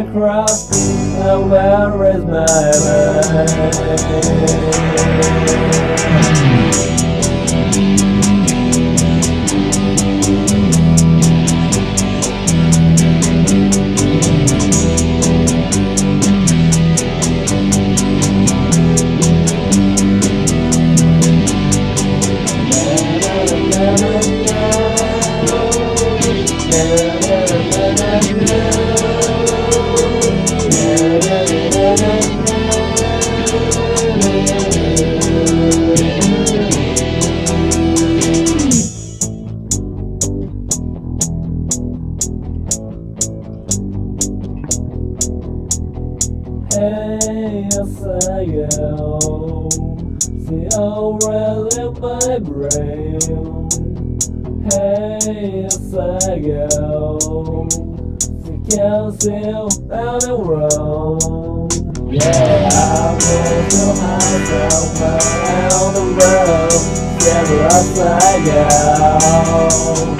across, and uh, where is my? Yes I go. See in my brain. Hey, yes I go. See calcium down the road. Yeah, I'm going to myself the world. Never upside down.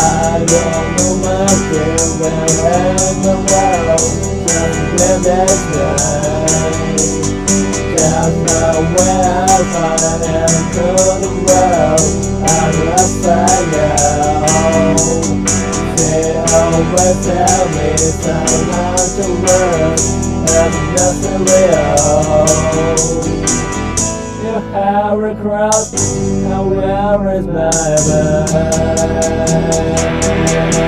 I don't know my in that night. Just know where I find into the world. I'm upside down. They always tell me it's not the world. And nothing real. Your hair across, where is my mind?